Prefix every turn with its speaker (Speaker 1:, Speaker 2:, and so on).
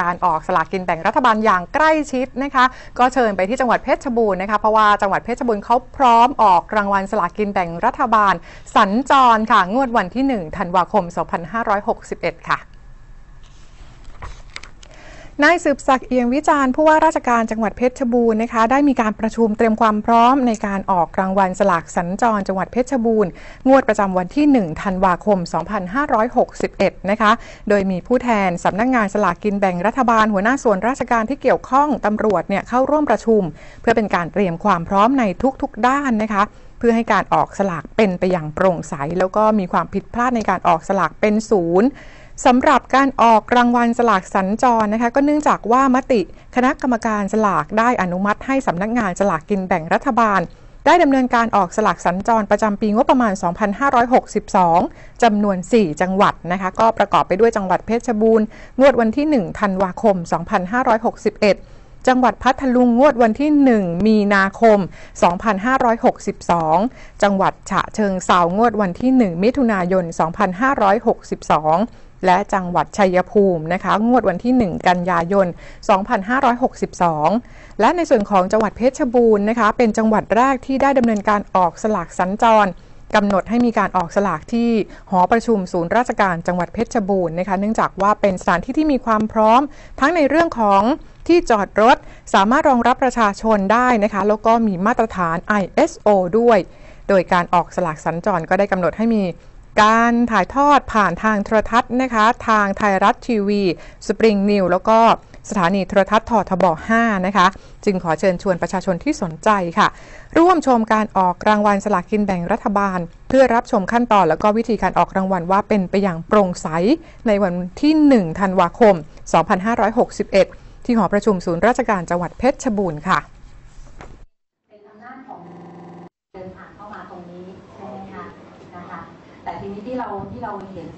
Speaker 1: การออกสลากกินแบ่งรัฐบาลอย่างใกล้ชิดนะคะ ก็เชิญไปที่จังหวัดเพชรบูรณ์นะคะ เพราะว่าจังหวัดเพชรบูรณ์เขาพร้อมออกรางวัลสลากกินแบ่งรัฐบาล สัญจรค่ะ งวดวันที่ 1 ธันวาคม 2561 ค่ะ นายสืบศักดิ์เอียงวิจารณ์ผู้ว่าราชการจังหวัดเพชรบูรณ์นะคะได้มีการประชุมเตรียมความพร้อมในการออกรางวัลสลากสัญจรจังหวัดเพชรบูรณ์งวดประจำวันที่ 1 ธันวาคม 2561 นะคะ โดยมีผู้แทนสำนักงงานสลากกินแบ่งรัฐบาลหัวหน้าส่วนราชการที่เกี่ยวข้องตำรวจเนี่ยเข้าร่วมประชุม เพื่อเป็นการเตรียมความพร้อมในทุกๆ ด้านนะคะเพื่อให้การออกสลากเป็นไปอย่างโปร่งใส แล้วก็มีความผิดพลาดในการออกสลากเป็นศูนย์ สำหรับการออกรางวัลสลากสัญจรนะคะ ก็เนื่องจากว่ามติคณะกรรมการสลากได้อนุมัติให้สำนักงานสลากกินแบ่งรัฐบาล ได้ดำเนินการออกสลากสัญจรประจำปีงบประมาณ 2562 จำนวน 4 จังหวัดนะคะ ก็ประกอบไปด้วยจังหวัดเพชรบูรณ์งวดวันที่ 1 ธันวาคม 2561 จังหวัดพัทลุงงวดวันที่ 1 มีนาคม 2562 จังหวัดฉะเชิงเซางวดวันที่ 1 มิถุนายน 2562 และจังหวัดชัยภูมินะคะ งวดวันที่ 1 กันยายน 2562 และในส่วนของจังหวัดเพชรบูรณ์นะคะ เป็นจังหวัดแรกที่ได้ดำเนินการออกสลากสัญจรกำหนดให้มีการออกสลากที่หอประชุมศูนย์ราชการจังหวัดเพชรบูรณ์นะคะ เนื่องจากว่าเป็นสถานที่ที่มีความพร้อม ทั้งในเรื่องของที่จอดรถ สามารถรองรับประชาชนได้นะคะ แล้วก็มีมาตรฐาน ISO ด้วย โดยการออกสลากสัญจรก็ได้กำหนดให้มี การถ่ายทอดผ่านทางโทรทัศน์นะคะ ทางไทยรัฐทีวี สปริงนิวแล้วก็สถานีโทรทัศน์ททบ 5 นะคะ จึงขอเชิญชวนประชาชนที่สนใจค่ะ ร่วมชมการออกรางวัลสลากกินแบ่งรัฐบาล เพื่อรับชมขั้นตอนแล้วก็วิธีการออกรางวัลว่าเป็นไปอย่างโปร่งใส ในวันที่ 1 ธันวาคม 2561 ที่หอประชุมศูนย์ราชการจังหวัดเพชรบูรณ์ค่ะ
Speaker 2: เป็นอำนาจของเดินผ่านเข้ามาตรงนี้ใช่ไหมคะนะคะ แต่ทีนี้ ที่เราที่เราเห็น